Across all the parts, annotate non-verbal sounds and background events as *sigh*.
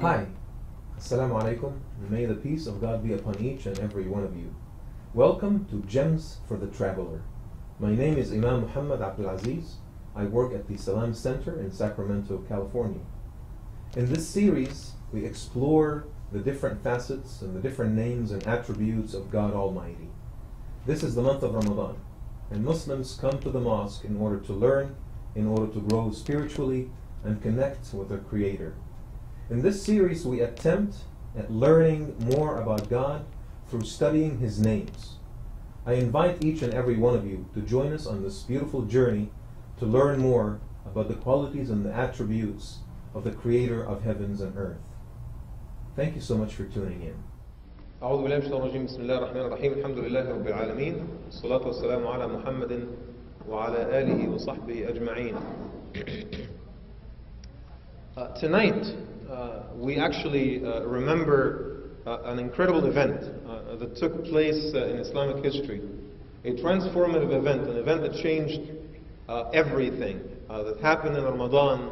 Hi. Assalamu alaikum. May the peace of God be upon each and every one of you. Welcome to Gems for the Traveler. My name is Imam Muhammad Abdul Azeez. I work at the Salam Center in Sacramento, California. In this series, we explore the different facets and the different names and attributes of God Almighty. This is the month of Ramadan, and Muslims come to the mosque in order to learn, in order to grow spiritually, and connect with their Creator. In this series, we attempt at learning more about God through studying His names. I invite each and every one of you to join us on this beautiful journey to learn more about the qualities and the attributes of the Creator of heavens and earth. Thank you so much for tuning in. أعوذ بالله من الشيطان الرجيم بسم الله الرحمن الرحيم الحمد لله رب العالمين والصلاة والسلام على محمد وعلى آله وصحبه أجمعين uh, Tonight uh, we actually uh, remember uh, an incredible event uh, that took place uh, in Islamic history a transformative event, an event that changed uh, everything uh, that happened in Ramadan uh,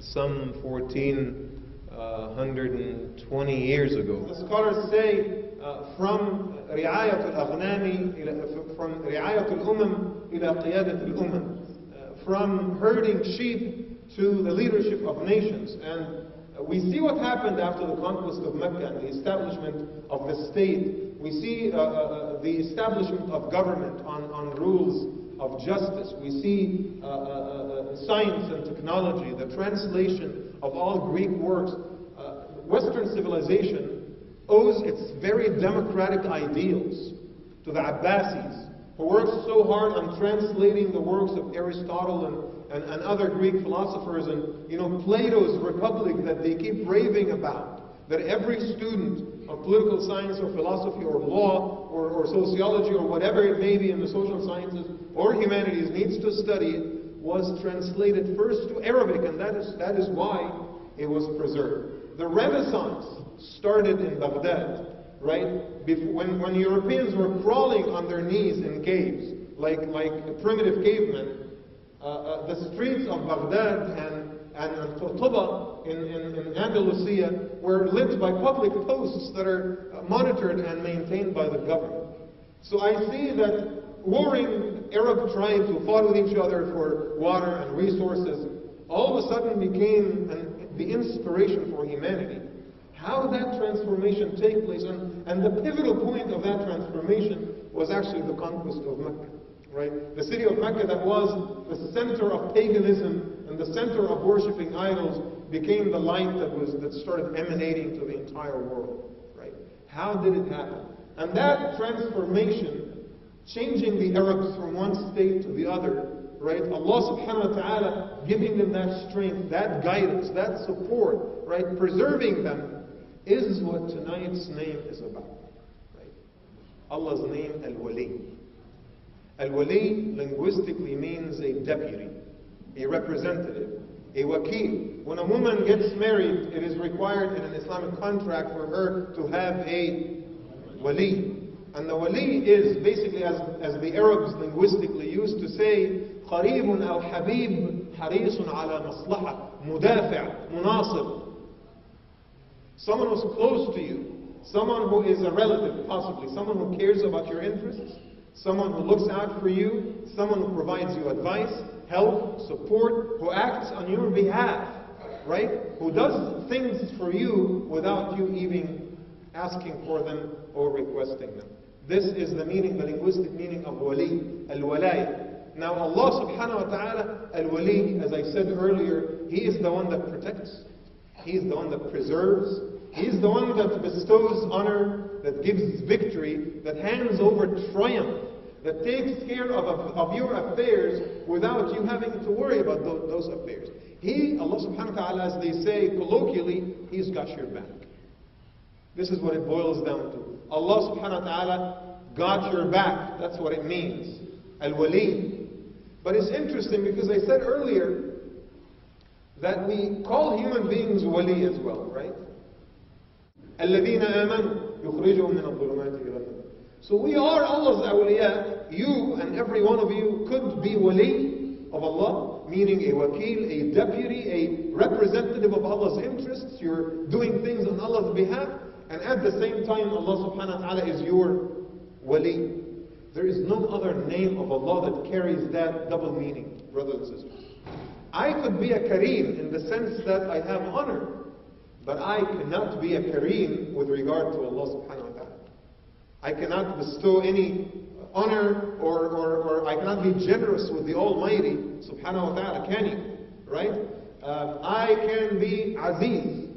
some 1420 years ago. The scholars say uh, from رعاية الأغنام إلى from رعاية الأمم إلى قيادة الأمم uh, from herding sheep to the leadership of nations and uh, we see what happened after the conquest of Mecca and the establishment of the state. We see uh, uh, the establishment of government on, on rules of justice. We see uh, uh, uh, science and technology, the translation of all Greek works. Uh, Western civilization owes its very democratic ideals to the Abbasis, who worked so hard on translating the works of Aristotle and and, and, other Greek philosophers and you know Plato's Republic that they keep raving about. That every student of political science or philosophy or law or, or sociology or whatever it may be in the social sciences or humanities needs to study was translated first to Arabic and that is, that is why it was preserved. The Renaissance started in Baghdad, right? Before, when, when Europeans were crawling on their knees in caves, like, like primitive cavemen, Uh, uh, the streets of Baghdad and, and, Qurtuba in, in, in, Andalusia were lit by public posts that are monitored and maintained by the government. So I see that warring Arab tribes who fought with each other for water and resources all of a sudden became an, the inspiration for humanity. How did that transformation take place? And, and the pivotal point of that transformation was actually the conquest of Mecca right? The city of Mecca that was the center of paganism and the center of worshiping idols became the light that was that started emanating to the entire world, right? How did it happen? And that transformation, changing the Arabs from one state to the other, right? Allah subhanahu wa ta'ala giving them that strength, that guidance, that support, right? Preserving them is what tonight's name is about. Right? Allah's name Al-Wali. Al-wali linguistically means a deputy, a representative, a wakil. When a woman gets married, it is required in an Islamic contract for her to have a wali. And the wali is basically, as, as the Arabs linguistically used to say, قريب أو حبيب حريص على مصلحة مدافع مناصر Someone who's close to you, someone who is a relative possibly, someone who cares about your interests, someone who looks out for you, someone who provides you advice, help, support, who acts on your behalf, right? Who does things for you without you even asking for them or requesting them. This is the meaning, the linguistic meaning of wali, al-walay. Now Allah subhanahu wa ta'ala, al-wali, as I said earlier, He is the one that protects. He is the one that preserves. He is the one that bestows honor, that gives victory, that hands over triumph, that takes care of, of, of your affairs without you having to worry about those, those affairs. He, Allah subhanahu wa ta'ala, as they say colloquially, He's got your back. This is what it boils down to. Allah subhanahu wa ta'ala got your back. That's what it means. Al-Wali. But it's interesting because I said earlier that we call human beings wali as well, right? الذين آمنوا يخرجهم من الظلمات إلى النور. So we are Allah's awliya. You and every one of you could be wali of Allah. meaning a wakil, a deputy, a representative of Allah's interests. You're doing things on Allah's behalf. And at the same time, Allah subhanahu wa ta'ala is your wali. There is no other name of Allah that carries that double meaning, brothers and sisters. I could be a Kareem in the sense that I have honor, but I cannot be a Kareem with regard to Allah subhanahu wa ta'ala. I cannot bestow any honor or, or, or I cannot be generous with the Almighty subhanahu wa ta'ala, can you? Right? Uh, I can be Aziz,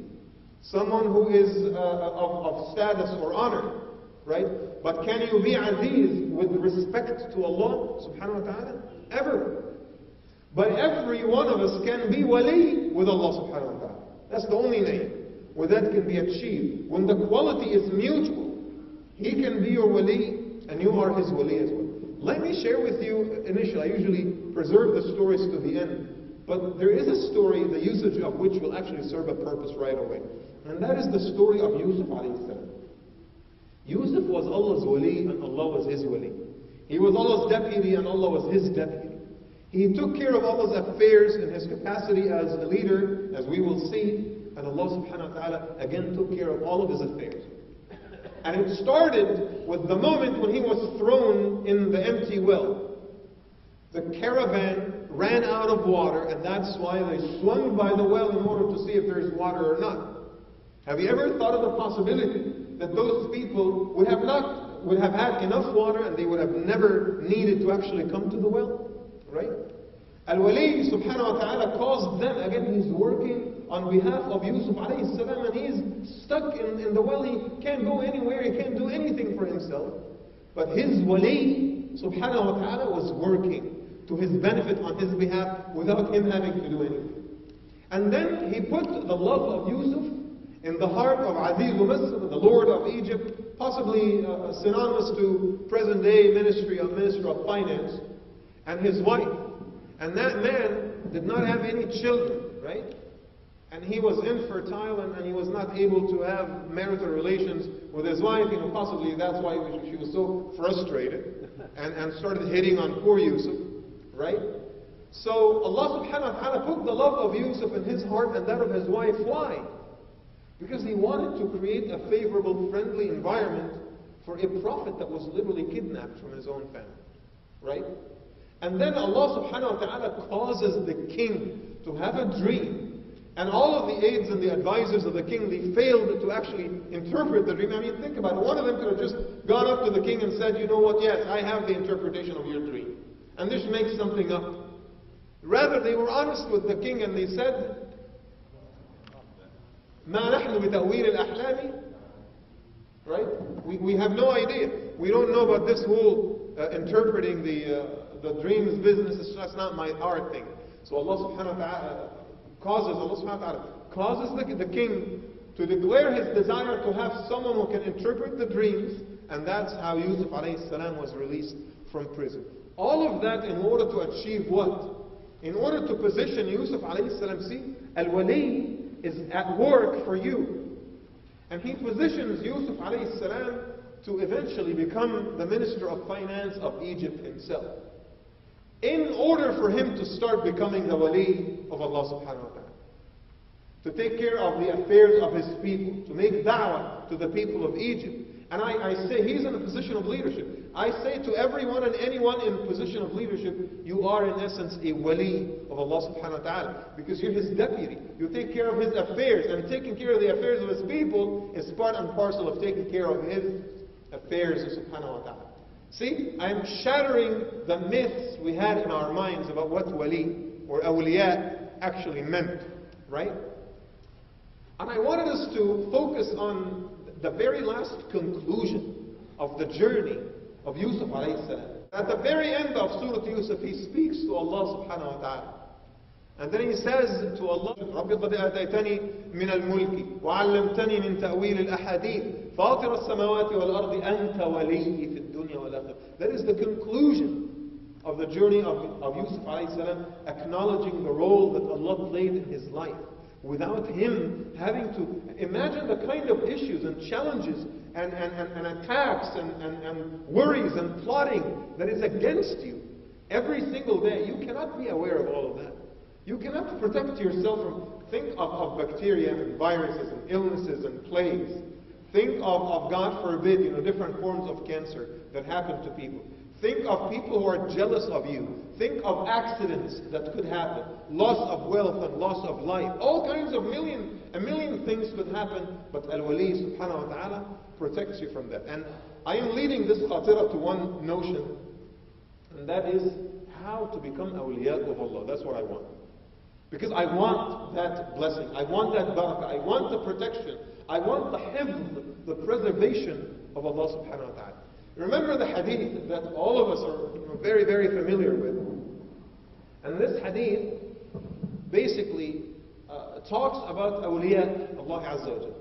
someone who is uh, of, of status or honor, right? But can you be Aziz with respect to Allah subhanahu wa ta'ala? Ever. But every one of us can be wali with Allah subhanahu wa ta'ala. That's the only name where that can be achieved. When the quality is mutual, He can be your wali and you are His wali as well. Let me share with you initially, I usually preserve the stories to the end. But there is a story, the usage of which will actually serve a purpose right away. And that is the story of Yusuf salam. Yusuf was Allah's wali and Allah was his wali. He was Allah's deputy and Allah was his deputy. He took care of Allah's affairs in his capacity as a leader, as we will see, and Allah subhanahu wa ta'ala again took care of all of his affairs. And it started with the moment when he was thrown in the empty well. The caravan ran out of water, and that's why they swung by the well in order to see if there's water or not. Have you ever thought of the possibility that those people would have not would have had enough water and they would have never needed to actually come to the well? Right? Al-Wali subhanahu wa ta'ala caused them, again he's working on behalf of Yusuf alayhi salam and he's stuck in, in the well. He can't go anywhere, he can't do anything for himself. But his wali subhanahu wa ta'ala was working to his benefit on his behalf without him having to do anything. And then he put the love of Yusuf in the heart of Aziz Misr, the Lord of Egypt, possibly uh, synonymous to present day ministry of Minister of Finance, and his wife. And that man did not have any children, right? And he was infertile and, and he was not able to have marital relations with his wife. You know, possibly that's why she was so frustrated and, and started hitting on poor Yusuf, right? So Allah subhanahu wa ta'ala put the love of Yusuf in his heart and that of his wife. Why? Because he wanted to create a favorable, friendly environment for a prophet that was literally kidnapped from his own family. Right? And then Allah subhanahu wa ta'ala causes the king to have a dream. And all of the aides and the advisors of the king, they failed to actually interpret the dream. I mean, think about it. One of them could have just gone up to the king and said, you know what, yes, I have the interpretation of your dream. And just make something up. Rather, they were honest with the king and they said, ما نحن بتأويل الأحلام Right? We, we have no idea. We don't know about this whole uh, interpreting the, uh, the dreams business. It's just not my our thing. So Allah subhanahu wa ta'ala causes, Allah subhanahu wa ta'ala causes the, the king to declare his desire to have someone who can interpret the dreams, and that's how Yusuf alayhi salam was released from prison. All of that in order to achieve what? In order to position Yusuf alayhi salam, see, al-wali is at work for you. And he positions Yusuf alayhi salam to eventually become the minister of finance of Egypt himself. In order for him to start becoming the wali of Allah subhanahu wa ta'ala. To take care of the affairs of his people, to make da'wah to the people of Egypt. And I, I say he's in a position of leadership. I say to everyone and anyone in a position of leadership, you are in essence a wali of Allah subhanahu wa ta'ala. Because you're his deputy. You take care of his affairs. And taking care of the affairs of his people is part and parcel of taking care of his affairs subhanahu wa ta'ala. See, I'm shattering the myths we had in our minds about what wali or awliya actually meant. Right? And I wanted us to focus on the very last conclusion of the journey of Yusuf alayhi salam. At the very end of Surah Yusuf, he speaks to Allah subhanahu wa ta'ala. And then he says to Allah, رَبِّ قَدْ آتَيْتَنِي مِنَ الْمُلْكِ وَعَلَّمْتَنِي مِنْ تَأْوِيلِ الْأَحَادِيثِ فَاطِرَ السَّمَاوَاتِ وَالْأَرْضِ أَنْتَ وَلِيِّي فِي الدُّنْيَا وَالْآخِرَةِ That is the conclusion of the journey of, of Yusuf alayhi salam, acknowledging the role that Allah played in his life without him having to imagine the kind of issues and challenges and, and, and, and attacks and, and, and worries and plotting that is against you. every single day. You cannot be aware of all of that. You cannot protect yourself from, think of, of bacteria and viruses and illnesses and plagues. Think of, of, God forbid, you know, different forms of cancer that happen to people. Think of people who are jealous of you. Think of accidents that could happen. Loss of wealth and loss of life. All kinds of million, a million things could happen, but Al-Wali subhanahu wa ta'ala protects you from that. And I am leading this khatira to one notion, and that is how to become awliya of Allah. That's what I want. Because I want that blessing. I want that barakah. I want the protection. I want the hifz, the preservation of Allah subhanahu wa ta'ala. Remember the hadith that all of us are very, very familiar with. And this hadith basically uh, talks about awliya Allah Azza wa Jal.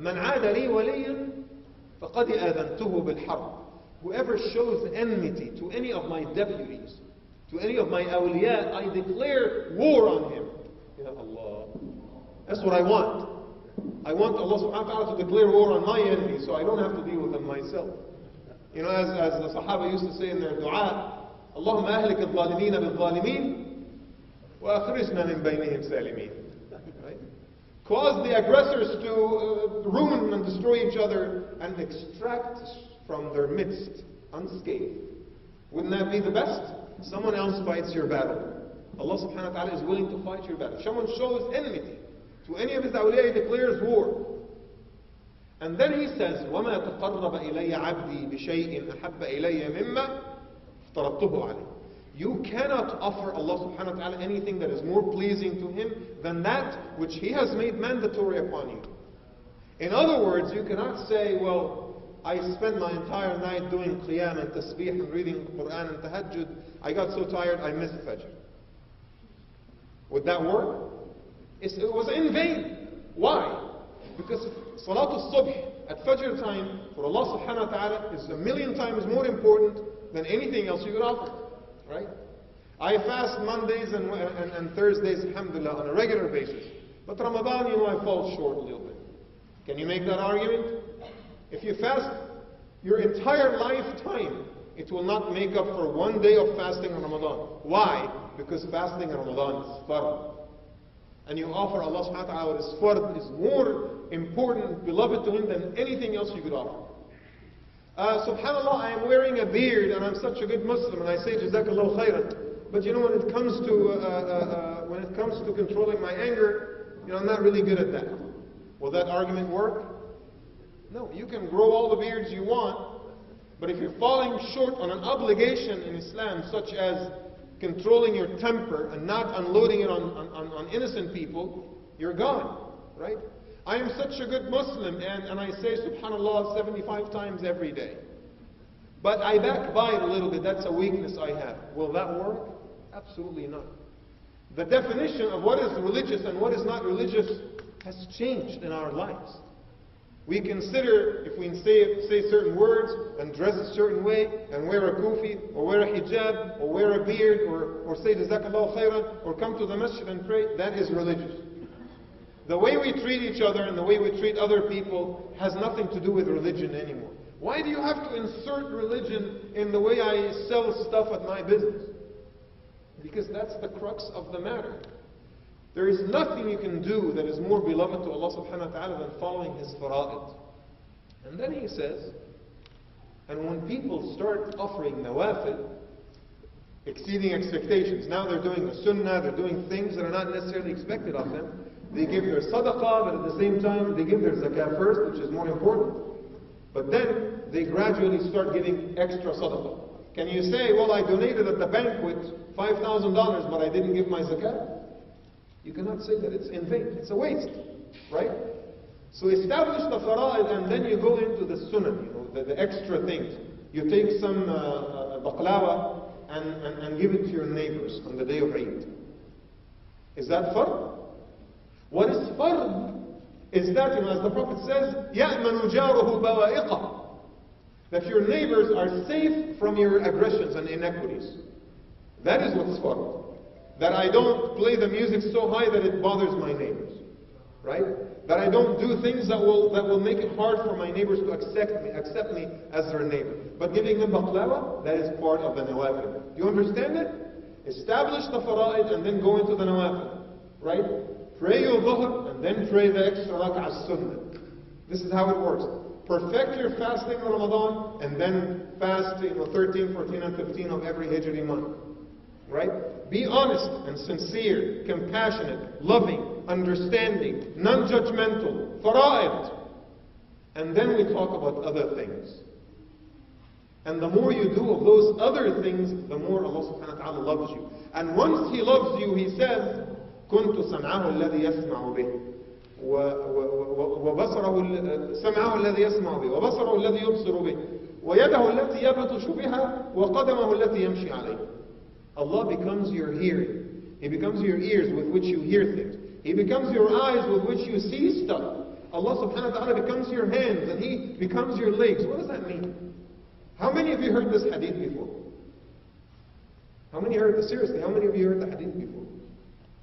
من عاد لي وليا فقد آذنته بالحرب. Whoever shows enmity to any of my deputies, to any of my awliya, I declare war on him. Ya Allah. That's what I want. I want Allah subhanahu wa ta'ala to declare war on my enemies so I don't have to deal with them myself. You know, as, as the Sahaba used to say in their dua, Allahumma ahlik al-zalimin bil-zalimin wa akhrijna min baynihim salimin. Right? Cause the aggressors to uh, ruin and destroy each other and extract from their midst unscathed. Wouldn't that be the best? Someone else fights your battle. Allah subhanahu wa ta'ala is willing to fight your battle. If someone shows enmity to any of his awliya, he declares war. And then he says, وَمَا تَقَرَّبَ إِلَيَّ عَبْدِي بِشَيْءٍ أَحَبَّ إِلَيَّ مِمَّا افترضته عليه. You cannot offer Allah subhanahu wa ta'ala anything that is more pleasing to Him than that which He has made mandatory upon you. In other words, you cannot say, well, I spent my entire night doing qiyam and tasbih and reading Quran and tahajjud. I got so tired I missed Fajr. Would that work? It's, it was in vain. Why? Because Salatul Subh at Fajr time for Allah subhanahu wa ta'ala is a million times more important than anything else you could offer. Right? I fast Mondays and, and, and Thursdays, alhamdulillah, on a regular basis. But Ramadan, you know, I fall short a little bit. Can you make that argument? If you fast your entire lifetime, it will not make up for one day of fasting in Ramadan. Why? Because fasting in Ramadan is fard. And you offer Allah subhanahu wa ta'ala is fard, is more important, beloved to Him than anything else you could offer. Uh, Subhanallah, I am wearing a beard and I'm such a good Muslim, and I say Jazakallah khairan. But you know, when it comes to uh, uh, uh, when it comes to controlling my anger, you know, I'm not really good at that. Will that argument work? No. You can grow all the beards you want, but if you're falling short on an obligation in Islam, such as controlling your temper and not unloading it on, on, on innocent people, you're gone, right? I am such a good Muslim, and, and I say Subhanallah 75 times every day. But I backbite a little bit, that's a weakness I have. Will that work? Absolutely not. The definition of what is religious and what is not religious has changed in our lives. We consider if we say, say certain words and dress a certain way and wear a kufi or wear a hijab or wear a beard or, or say Jazakallah khairan or come to the masjid and pray, that is religious. The way we treat each other and the way we treat other people has nothing to do with religion anymore. Why do you have to insert religion in the way I sell stuff at my business? Because that's the crux of the matter. There is nothing you can do that is more beloved to Allah subhanahu wa ta'ala than following His fara'id. And then He says, and when people start offering nawafil, exceeding expectations, now they're doing the sunnah, they're doing things that are not necessarily expected of them, they give their sadaqah, but at the same time they give their zakah first, which is more important. But then they gradually start giving extra sadaqah. Can you say, well, I donated at the banquet $5,000, but I didn't give my zakah? You cannot say that. It's in vain. It's a waste. Right? So establish the fara'id and then you go into the sunnah, you know, the, the extra things. You take some uh, uh, baqlawa and, and, and give it to your neighbors on the day of Eid. Is that fard? What is fard? Is that, you know, as the Prophet says, يَأْمَنُ جَارُهُ بَوَائِقَ That your neighbors are safe from your aggressions and inequities. That is what's fard. That I don't play the music so high that it bothers my neighbors. Right? That I don't do things that will, that will make it hard for my neighbors to accept me, accept me as their neighbor. But giving them baklava, that is part of the nawafil. Do you understand it? Establish the fara'id and then go into the nawafil. Right? Pray your dhuhr and then pray the extra rak'ah sunnah. This is how it works. Perfect your fasting in Ramadan and then fast you know, 13, 14, and 15 of every Hijri month. Right? Be honest and sincere, compassionate, loving, understanding, non judgmental, fara'id. And then we talk about other things. And the more you do of those other things, the more Allah subhanahu wa ta'ala loves you. And once He loves you, He says, كنت سمعه الذي يسمع به وبصره سمعه الذي يسمع به وبصره الذي يبصر به ويده التي يبطش بها وقدمه التي يمشي عليه Allah becomes your hearing. He becomes your ears with which you hear things. He becomes your eyes with which you see stuff. Allah subhanahu wa ta'ala becomes your hands and He becomes your legs. What does that mean? How many of you heard this hadith before? How many heard this? Seriously, how many of you heard the hadith before?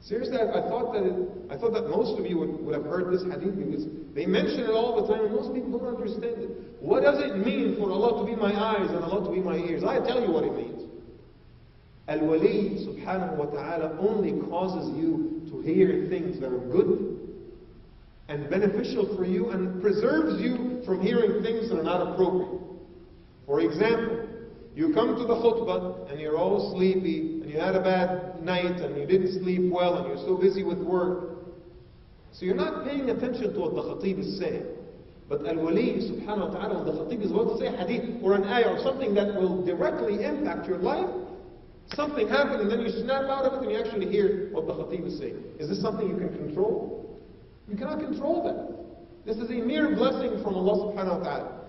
Seriously, I, I thought that it, I thought that most of you would, would have heard this hadith because they mention it all the time and most people don't understand it. What does it mean for Allah to be my eyes and Allah to be my ears? I tell you what it means. Al-Wali subhanahu wa ta'ala only causes you to hear things that are good and beneficial for you and preserves you from hearing things that are not appropriate. For example, you come to the khutbah and you're all sleepy and you had a bad night and you didn't sleep well and you're so busy with work. So you're not paying attention to what the khatib is saying. But Al-Wali subhanahu wa ta'ala, the khatib is about to say hadith or an ayah or something that will directly impact your life, something happened and then you snap out of it and you actually hear what the khatib is saying. Is this something you can control? You cannot control that. This is a mere blessing from Allah subhanahu wa ta'ala.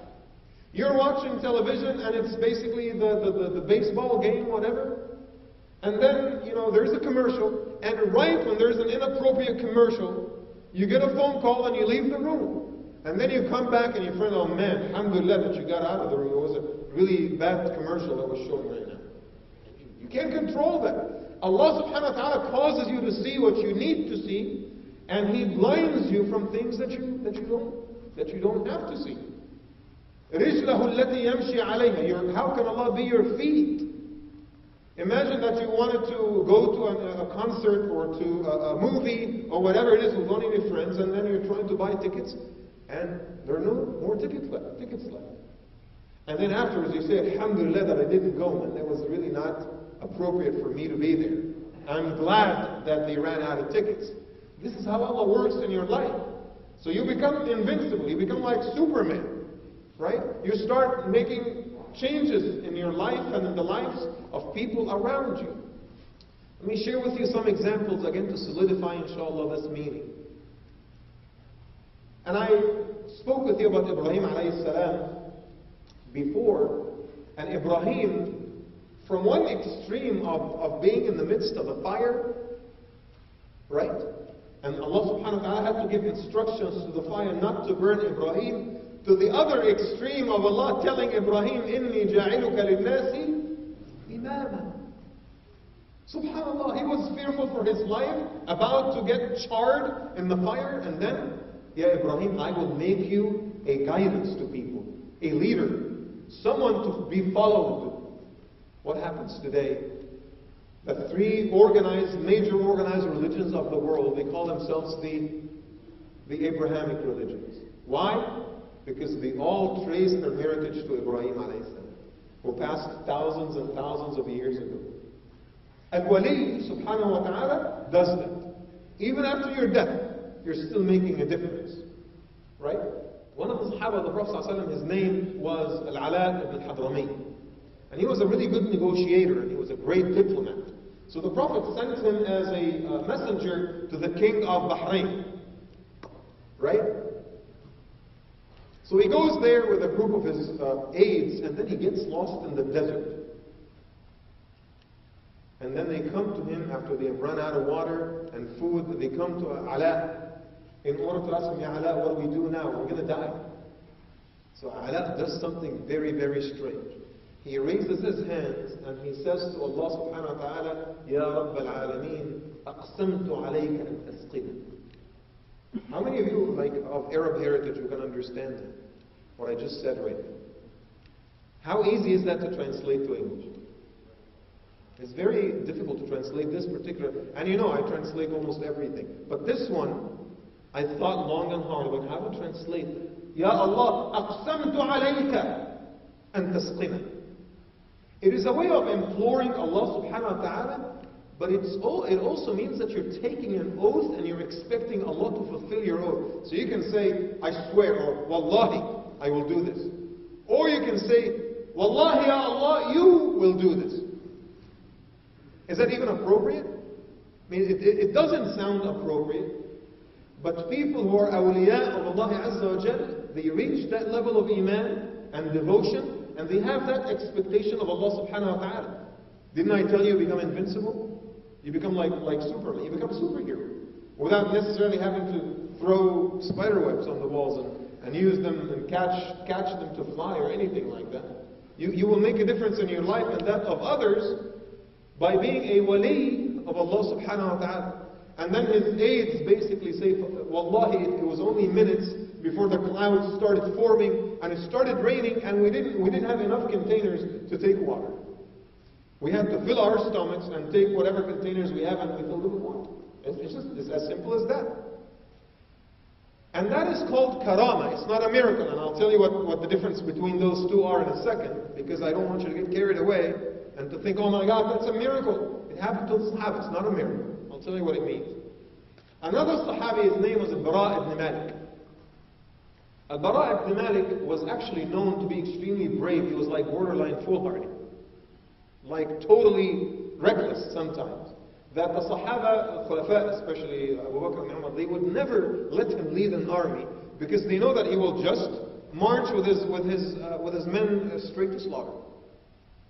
You're watching television and it's basically the, the, the, the, baseball game, whatever. And then, you know, there's a commercial. And right when there's an inappropriate commercial, you get a phone call and you leave the room. And then you come back and you find, oh man, alhamdulillah that you got out of the room. It was a really bad commercial that was showing right now. You can't control that. Allah subhanahu wa ta'ala causes you to see what you need to see, and He blinds you from things that you that you don't that you don't have to see. رجله التي يمشي عليها. Your, how can Allah be your feet? Imagine that you wanted to go to a, a concert or to a, a, movie or whatever it is with one of your friends, and then you're trying to buy tickets, and there are no more tickets left. Tickets left. And then afterwards you say, Alhamdulillah that I didn't go, and it was really not appropriate for me to be there. I'm glad that they ran out of tickets. This is how Allah works in your life. So you become invincible. You become like Superman. Right? You start making changes in your life and in the lives of people around you. Let me share with you some examples again to solidify, inshallah, this meaning. And I spoke with you about Ibrahim alayhi salam before, and Ibrahim, from one extreme of, of being in the midst of the fire, right? And Allah subhanahu wa ta'ala had to give instructions to the fire not to burn Ibrahim, to the other extreme of Allah telling Ibrahim, Inni ja'iluka linnasi imama. Subhanallah, he was fearful for his life, about to get charred in the fire, and then, yeah, Ibrahim, I will make you a guidance to people, a leader, someone to be followed, what happens today? The three organized, major organized religions of the world, they call themselves the, the Abrahamic religions. Why? because they all trace their heritage to Ibrahim alayhi who passed thousands and thousands of years ago. Al-Wali subhanahu wa ta'ala does that. Even after your death, you're still making a difference. Right? One of the Sahaba the Prophet his name was Al-Ala ibn Hadrami. And he was a really good negotiator and he was a great diplomat. So the Prophet sent him as a uh, messenger to the king of Bahrain. Right? So he goes there with a group of his uh, aides, and then he gets lost in the desert. And then they come to him after they have run out of water and food. They come to Ala in order to ask him, Ya Ala, what do we do now? We're going to die. So Ala does something very, very strange. He raises his hands and he says to Allah subhanahu wa ta'ala, Ya Rabb al-Alameen, أقسمت عليك أن تسقنا. How many of you, like, of Arab heritage, you can understand that? What I just said right now. How easy is that to translate to English? It's very difficult to translate this particular, and you know I translate almost everything. But this one, I thought long and hard about how to translate it. Ya Allah, aqsamtu alayka an tasqina. it is a way of imploring Allah subhanahu wa ta'ala, but it's all, it also means that you're taking an oath and you're expecting Allah to fulfill your oath. So you can say, I swear, or Wallahi, I will do this. Or you can say, Wallahi ya Allah, you will do this. Is that even appropriate? I mean, it, it, it doesn't sound appropriate, but people who are awliya of Allah Azza wa Jal, they reach that level of iman and devotion, and they have that expectation of Allah subhanahu wa ta'ala. Didn't I tell you you become invincible? You become like, like Superman. You become a superhero. Without necessarily having to throw spider webs on the walls and, and use them and catch, catch them to fly or anything like that. You, you will make a difference in your life and that of others by being a wali of Allah subhanahu wa ta'ala. And then his aides basically say, Wallahi, it was only minutes before the clouds started forming and it started raining and we didn't, we didn't have enough containers to take water. We had to fill our stomachs and take whatever containers we have and we filled them with water. It's, it's just it's as simple as that. And that is called karama. It's not a miracle. And I'll tell you what, what the difference between those two are in a second, because I don't want you to get carried away and to think, oh my God, that's a miracle. It happened to the Sahaba. It's not a miracle. I'll tell you what it means. Another Sahabi, his name was Bara ibn Malik. Al-Bara ibn Malik was actually known to be extremely brave. He was like borderline foolhardy. Like totally reckless sometimes. That the Sahaba, Khulafa, especially Abu Bakr and Umar, they would never let him lead an army because they know that he will just march with his, with his, uh, with his men straight to slaughter.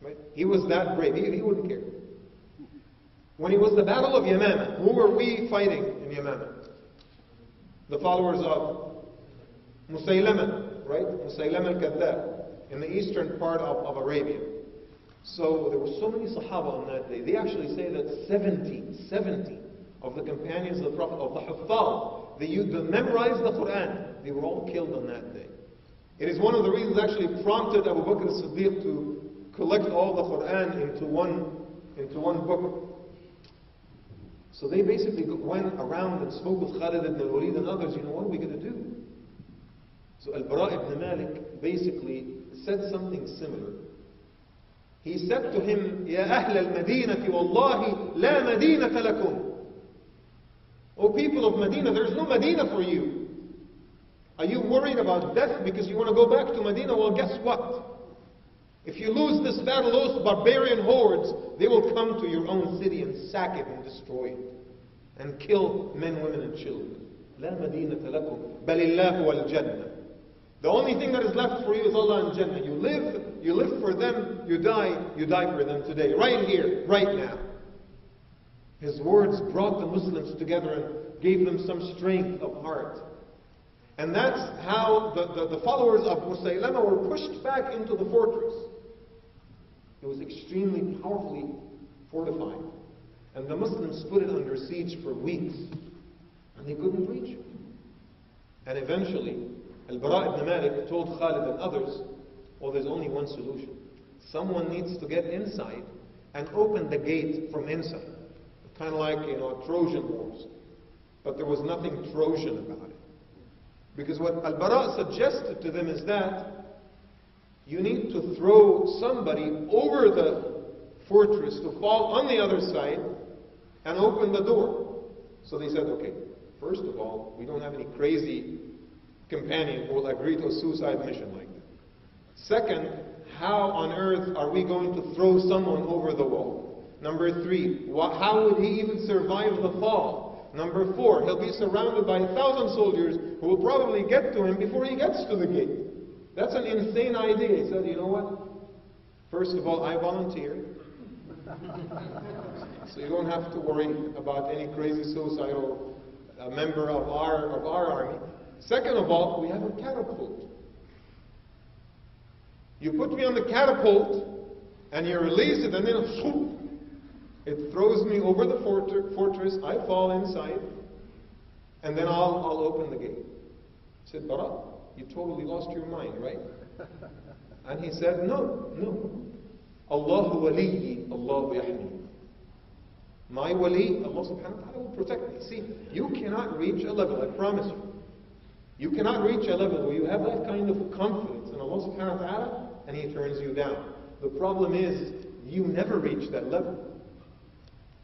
Right? He was that brave. He, he wouldn't care. When it was the Battle of Yamama, who were we fighting in Yamama? The followers of Musaylama, right? Musaylama al-Kadhab, in the eastern part of, of Arabia. So there were so many Sahaba on that day. They actually say that 70, 70 of the companions of the Prophet, of the Huffaz, the youth that memorized the Quran, they were all killed on that day. It is one of the reasons actually prompted Abu Bakr as-Siddiq to collect all the Quran into one, into one book. So they basically went around and spoke with Khalid ibn al-Walid and others, you know, what are we going to do? So Al-Bara ibn Malik basically said something similar. He said to him, يا أهل المدينة والله لا مدينة لكم. O people of Medina, there's no Medina for you. Are you worried about death because you want to go back to Medina? Well, guess what? If you lose this battle, those barbarian hordes, they will come to your own city and sack it and destroy it. And kill men, women, and children. لا مدينة لكم بل الله والجنة. The only thing that is left for you is Allah and Jannah. You live, you live for them, you die, you die for them today. Right here, right now. His words brought the Muslims together and gave them some strength of heart. And that's how the, the, the followers of Musaylama were pushed back into the fortress. It was extremely powerfully fortified. And the Muslims put it under siege for weeks. And they couldn't reach it. And eventually, Al-Bara ibn Malik told Khalid and others, well, there's only one solution. Someone needs to get inside and open the gate from inside. Kind of like, you know, Trojan wars. But there was nothing Trojan about it. Because what Al-Bara suggested to them is that you need to throw somebody over the fortress to fall on the other side and open the door. So they said, okay, first of all, we don't have any crazy companion who will agree to a suicide mission like that. Second, how on earth are we going to throw someone over the wall? Number three, how would he even survive the fall? Number four, he'll be surrounded by a thousand soldiers who will probably get to him before he gets to the gate. That's an insane idea. He said, you know what? First of all, I volunteer. *laughs* so you don't have to worry about any crazy suicidal uh, member of our, of our army. Second of all, we have a catapult. You put me on the catapult and you release it and then whoop, it throws me over the fortress. I fall inside. and then I'll, I'll open the gate. I said, you totally lost your mind, right? And he said, No, no. Allah waliyi, Allah yahmi. My wali, Allah subhanahu wa ta'ala will protect me. See, you cannot reach a level, I promise you. You cannot reach a level where you have that kind of confidence in Allah subhanahu wa ta'ala and He turns you down. The problem is, you never reach that level.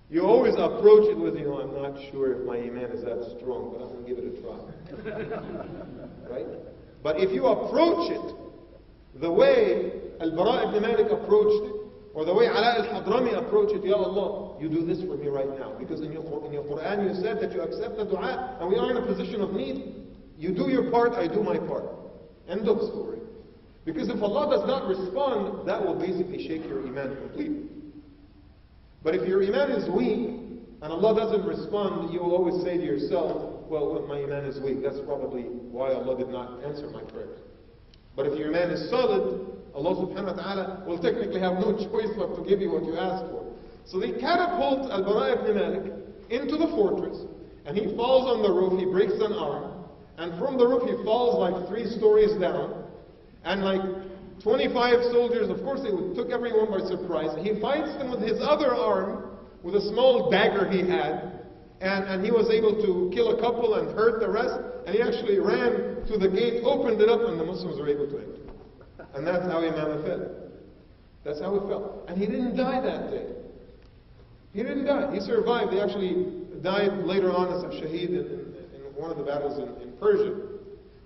You always approach it with, you know, I'm not sure if my iman is that strong, but I'm going to give it a try. *laughs* right? But if you approach it the way Al-Bara ibn Malik approached it, or the way Ala al-Hadrami approached it, Ya Allah, you do this for me right now. Because in your, in your Quran you said that you accept the dua, and we are in a position of need. You do your part, I do my part. End of story. Because if Allah does not respond, that will basically shake your iman completely. But if your iman is weak, and Allah doesn't respond, you will always say to yourself, well, my iman is weak. That's probably why Allah did not answer my prayer. But if your iman is solid, Allah subhanahu wa ta'ala will technically have no choice but to give you what you ask for. So they catapult Al-Bara ibn Malik into the fortress, and he falls on the roof, he breaks an arm, and from the roof he falls like three stories down, and like 25 soldiers, of course, they took everyone by surprise. He fights them with his other arm, with a small dagger he had, and, and he was able to kill a couple and hurt the rest, and he actually ran to the gate, opened it up, and the Muslims were able to enter. And that's how Yamama fell. That's how he fell. And he didn't die that day. He didn't die. He survived. He actually died later on as a shaheed in, in, in one of the battles in, in Persia.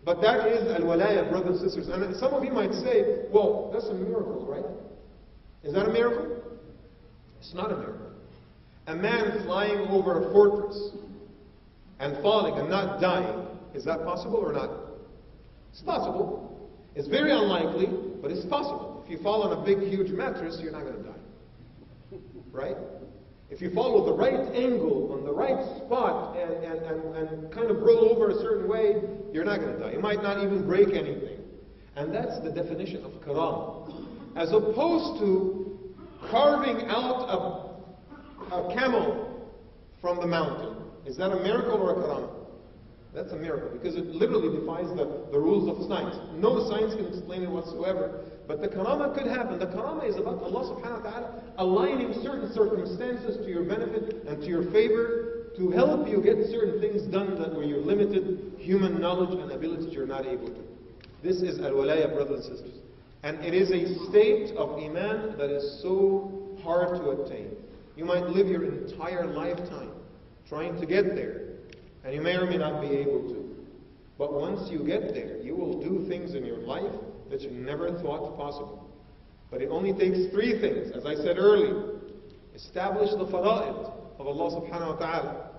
But that is al-walaya, brothers and sisters. And some of you might say, well, that's a miracle, right? Is that a miracle? It's not a miracle. A man flying over a fortress and falling and not dying, is that possible or not? It's possible. It's very unlikely, but it's possible. If you fall on a big, huge mattress, you're not going to die. Right? If you fall follow the right angle on the right spot and, and, and, and kind of roll over a certain way, you're not going to die. You might not even break anything. And that's the definition of karam. As opposed to carving out a, a camel from the mountain. Is that a miracle or a karam? That's a miracle because it literally defies the, the rules of science. No science can explain it whatsoever. But the karama could happen. The karama is about Allah subhanahu wa ta'ala aligning certain circumstances to your benefit and to your favor to help you get certain things done that where your limited human knowledge and abilities you're not able to. This is al-walaya, brothers and sisters. And it is a state of iman that is so hard to attain. You might live your entire lifetime trying to get there. And you may or may not be able to. But once you get there, you will do things in your life that you never thought possible. But it only takes three things, as I said earlier. Establish the fara'id of Allah subhanahu wa ta'ala.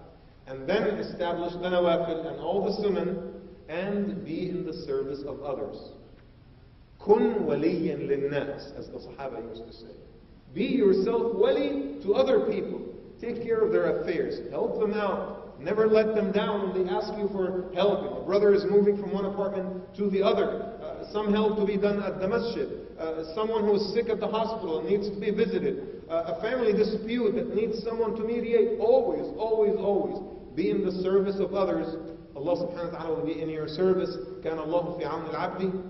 And then establish the nawafil and all the sunan and be in the service of others. Kun waliyan linnas, as the Sahaba used to say. Be yourself wali to other people. Take care of their affairs. Help them out. Never let them down when they ask you for help. A brother is moving from one apartment to the other. Uh, some help to be done at the masjid. Uh, someone who is sick at the hospital and needs to be visited. Uh, a family dispute that needs someone to mediate. Always, always, always be in the service of others. Allah subhanahu wa ta'ala will be in your service. كان الله في عون العبد ما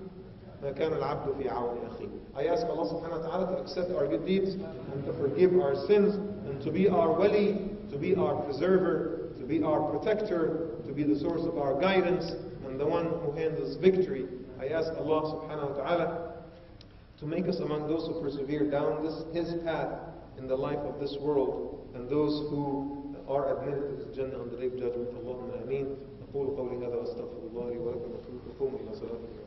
كان العبد في عون أخيه. I ask Allah subhanahu wa ta'ala to accept our good deeds and to forgive our sins and to be our wali, to be our preserver, to be our protector, to be the source of our guidance, and the one who handles victory. I ask Allah subhanahu wa ta'ala to make us among those who persevere down this His path in the life of this world, and those who are admitted to His Jannah on the day of judgment. Allahumma ameen. أقول قولي هذا وأستغفر الله لي ولكم وقوموا إلى صلاتكم.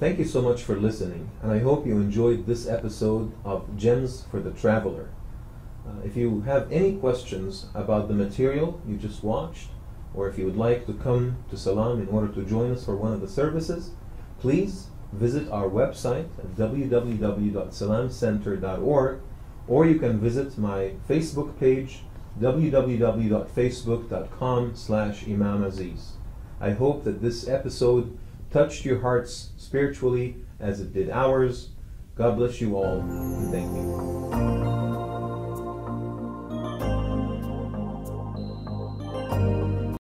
Thank you so much for listening, and I hope you enjoyed this episode of Gems for the Traveler. Uh, if you have any questions about the material you just watched, or if you would like to come to Salam in order to join us for one of the services, please visit our website at www.salamcenter.org, or you can visit my Facebook page www.facebook.com slash Imam Azeez. I hope that this episode touched your hearts spiritually as it did ours. God bless you all, and thank you.